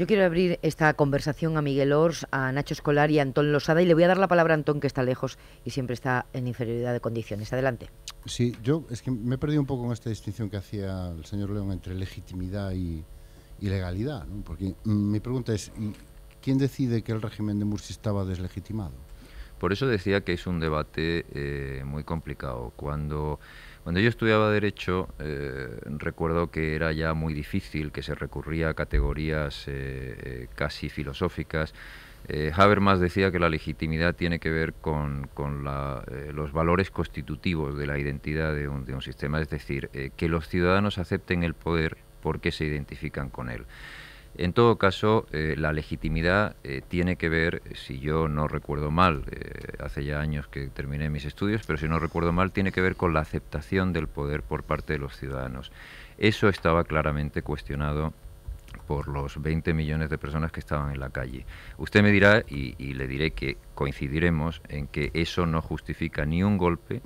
Yo quiero abrir esta conversación a Miguel Ors, a Nacho Escolar y a Antón Losada y le voy a dar la palabra a Antón que está lejos y siempre está en inferioridad de condiciones. Adelante. Sí, yo es que me he perdido un poco en esta distinción que hacía el señor León entre legitimidad y, legalidad, ¿no? porque mi pregunta es, ¿quién decide que el régimen de Mursi estaba deslegitimado? Por eso decía que es un debate eh, muy complicado. Cuando cuando yo estudiaba Derecho, eh, recuerdo que era ya muy difícil, que se recurría a categorías eh, casi filosóficas. Habermas decía que la legitimidad tiene que ver con, los valores constitutivos de la identidad de un, de un sistema, es decir, que los ciudadanos acepten el poder porque se identifican con él. En todo caso, eh, la legitimidad eh, tiene que ver, si yo no recuerdo mal, eh, hace ya años que terminé mis estudios, pero si no recuerdo mal, tiene que ver con la aceptación del poder por parte de los ciudadanos. Eso estaba claramente cuestionado por los 20 millones de personas que estaban en la calle. Usted me dirá, y, y le diré que coincidiremos en que eso no justifica ni un golpe,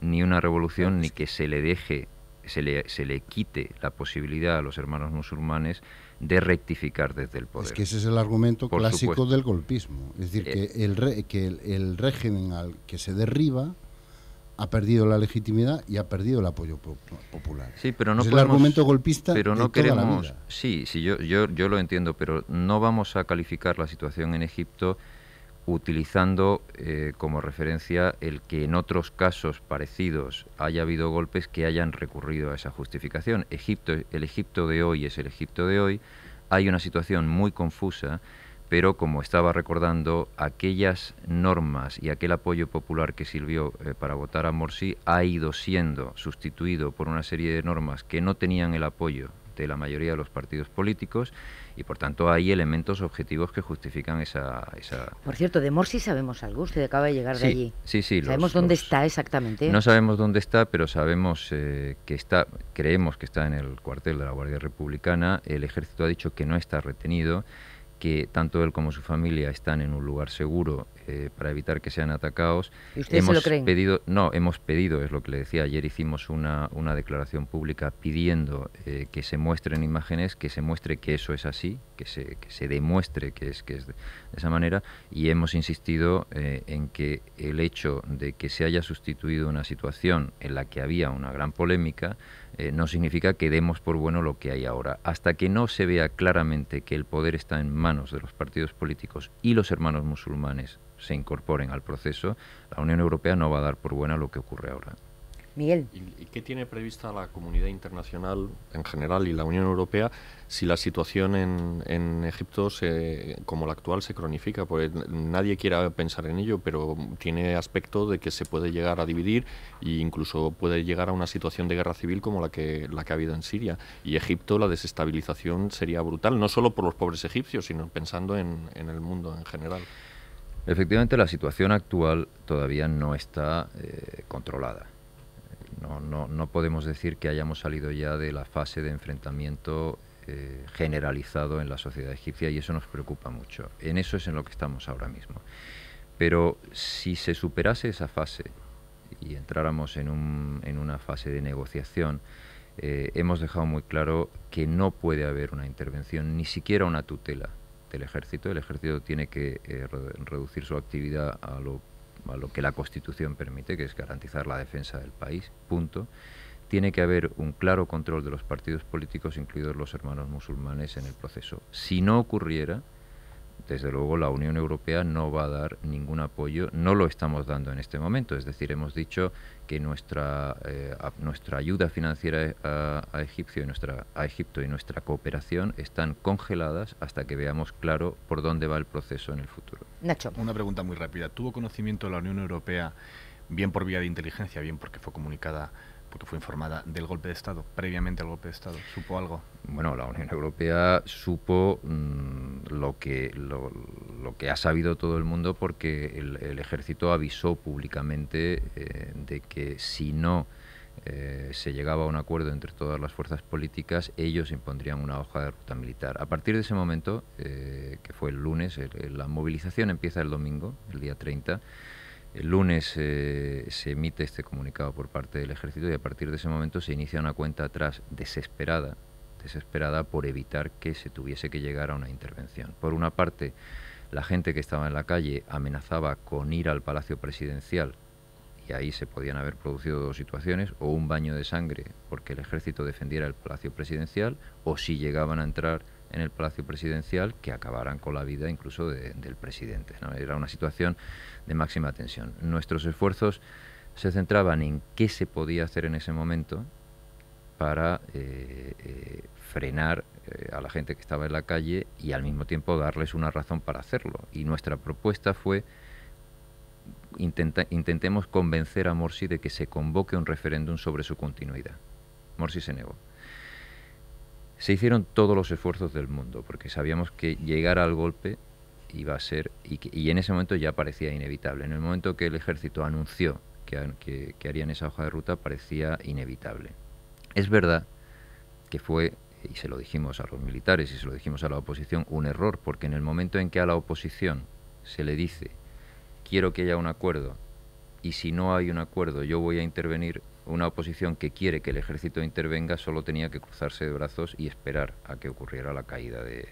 ni una revolución, ni que se le deje, se le, se le quite la posibilidad a los hermanos musulmanes de rectificar desde el poder. Es que ese es el argumento clásico del golpismo. Es decir, que, eh, el, que el, régimen al que se derriba ha perdido la legitimidad y ha perdido el apoyo popular. Sí, pero no es el argumento golpista pero no de toda la vida. Sí, sí, yo, yo, yo lo entiendo, pero no vamos a calificar la situación en Egipto utilizando eh, como referencia el que en otros casos parecidos haya habido golpes que hayan recurrido a esa justificación. Egipto, el Egipto de hoy es el Egipto de hoy. Hay una situación muy confusa, pero como estaba recordando, aquellas normas y aquel apoyo popular que sirvió eh, para votar a Morsi ha ido siendo sustituido por una serie de normas que no tenían el apoyo de la mayoría de los partidos políticos y por tanto hay elementos objetivos que justifican esa... esa... Por cierto, de Morsi sabemos algo, usted acaba de llegar de allí. Sí, sí. ¿Sabemos dónde está exactamente? No sabemos dónde está, pero sabemos eh, que está, creemos que está en el cuartel de la Guardia Republicana, el ejército ha dicho que no está retenido, que tanto él como su familia están en un lugar seguro eh, para evitar que sean atacados. ¿Y ustedes hemos se lo creen? pedido, no, hemos pedido, es lo que le decía ayer, hicimos una, una declaración pública pidiendo eh, que se muestren imágenes, que se muestre que eso es así, que se, que se demuestre que es, que es de, esa manera, y hemos insistido eh, en que el hecho de que se haya sustituido una situación en la que había una gran polémica, no significa que demos por bueno lo que hay ahora. Hasta que no se vea claramente que el poder está en manos de los partidos políticos y los hermanos musulmanes se incorporen al proceso, la Unión Europea no va a dar por buena lo que ocurre ahora. Miguel. ¿Y, qué tiene prevista la comunidad internacional en general y la Unión Europea si la situación en, Egipto, se, como la actual, se cronifica? Pues nadie quiera pensar en ello, pero tiene aspecto de que se puede llegar a dividir e incluso puede llegar a una situación de guerra civil como la que, la que ha habido en Siria. Y Egipto, la desestabilización sería brutal, no solo por los pobres egipcios, sino pensando en el mundo en general. Efectivamente, la situación actual todavía no está eh, controlada. No, podemos decir que hayamos salido ya de la fase de enfrentamiento eh, generalizado en la sociedad egipcia y eso nos preocupa mucho. En eso es en lo que estamos ahora mismo. Pero si se superase esa fase y entráramos en, un, en una fase de negociación, eh, hemos dejado muy claro que no puede haber una intervención, ni siquiera una tutela del ejército. El ejército tiene que eh, reducir su actividad a lo, a lo que la Constitución permite, que es garantizar la defensa del país, punto. Tiene que haber un claro control de los partidos políticos, incluidos los hermanos musulmanes, en el proceso. Si no ocurriera, desde luego la Unión Europea no va a dar ningún apoyo, no lo estamos dando en este momento, es decir, hemos dicho que nuestra, eh, nuestra ayuda financiera a, Egipcio y nuestra, a Egipto y nuestra cooperación están congeladas hasta que veamos claro por dónde va el proceso en el futuro. Nacho. Una pregunta muy rápida. ¿Tuvo conocimiento la Unión Europea, bien por vía de inteligencia, bien porque fue comunicada porque fue informada del golpe de Estado, previamente al golpe de Estado. ¿Supo algo? Bueno, la Unión Europea supo mm, lo, que, lo, que ha sabido todo el mundo porque el, ejército avisó públicamente eh, de que si no eh, se llegaba a un acuerdo entre todas las fuerzas políticas, ellos impondrían una hoja de ruta militar. A partir de ese momento, eh, que fue el lunes, la movilización empieza el domingo, el día 30, el lunes eh, se emite este comunicado por parte del ejército y a partir de ese momento se inicia una cuenta atrás desesperada desesperada por evitar que se tuviese que llegar a una intervención. Por una parte, la gente que estaba en la calle amenazaba con ir al Palacio Presidencial y ahí se podían haber producido dos situaciones, o un baño de sangre porque el ejército defendiera el Palacio Presidencial, o si llegaban a entrar en el Palacio Presidencial, que acabaran con la vida incluso del presidente. Era una situación de máxima tensión. Nuestros esfuerzos se centraban en qué se podía hacer en ese momento para eh, eh, frenar eh, a la gente que estaba en la calle y al mismo tiempo darles una razón para hacerlo. Y nuestra propuesta fue intentemos convencer a Morsi de que se convoque un referéndum sobre su continuidad. Morsi se negó. Se hicieron todos los esfuerzos del mundo, porque sabíamos que llegar al golpe iba a ser, y, y en ese momento ya parecía inevitable. En el momento que el ejército anunció que, que harían esa hoja de ruta, parecía inevitable. Es verdad que fue y se lo dijimos a los militares y se lo dijimos a la oposición, un error, porque en el momento en que a la oposición se le dice quiero que haya un acuerdo y si no hay un acuerdo yo voy a intervenir, una oposición que quiere que el ejército intervenga solo tenía que cruzarse de brazos y esperar a que ocurriera la caída de...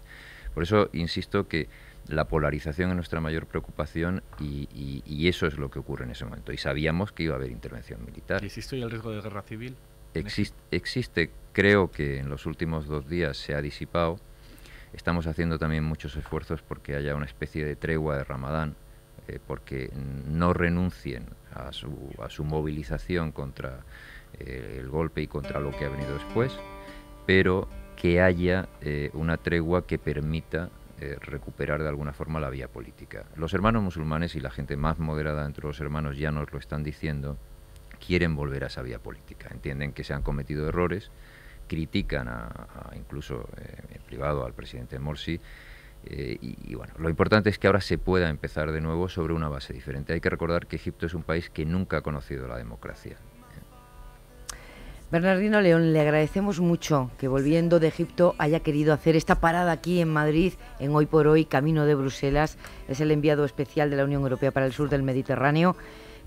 Por eso insisto que la polarización es nuestra mayor preocupación y, eso es lo que ocurre en ese momento. Y sabíamos que iba a haber intervención militar. ¿Existe hoy el riesgo de guerra civil? Existe, existe, creo que en los últimos dos días se ha disipado. Estamos haciendo también muchos esfuerzos porque haya una especie de tregua de Ramadán eh, porque no renuncien a su, a su movilización contra eh, el golpe y contra lo que ha venido después, pero que haya eh, una tregua que permita recuperar de alguna forma la vía política. Los hermanos musulmanes y la gente más moderada entre los hermanos ya nos lo están diciendo, quieren volver a esa vía política, entienden que se han cometido errores, critican a, incluso en privado al presidente Morsi eh, y, bueno, lo importante es que ahora se pueda empezar de nuevo sobre una base diferente. Hay que recordar que Egipto es un país que nunca ha conocido la democracia. Bernardino León, le agradecemos mucho que volviendo de Egipto haya querido hacer esta parada aquí en Madrid, en Hoy por Hoy, camino de Bruselas. Es el enviado especial de la Unión Europea para el sur del Mediterráneo.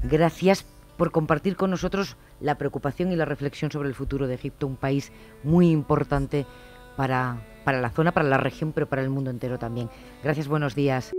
Gracias por compartir con nosotros la preocupación y la reflexión sobre el futuro de Egipto, un país muy importante para, para la zona, para la región, pero para el mundo entero también. Gracias, buenos días.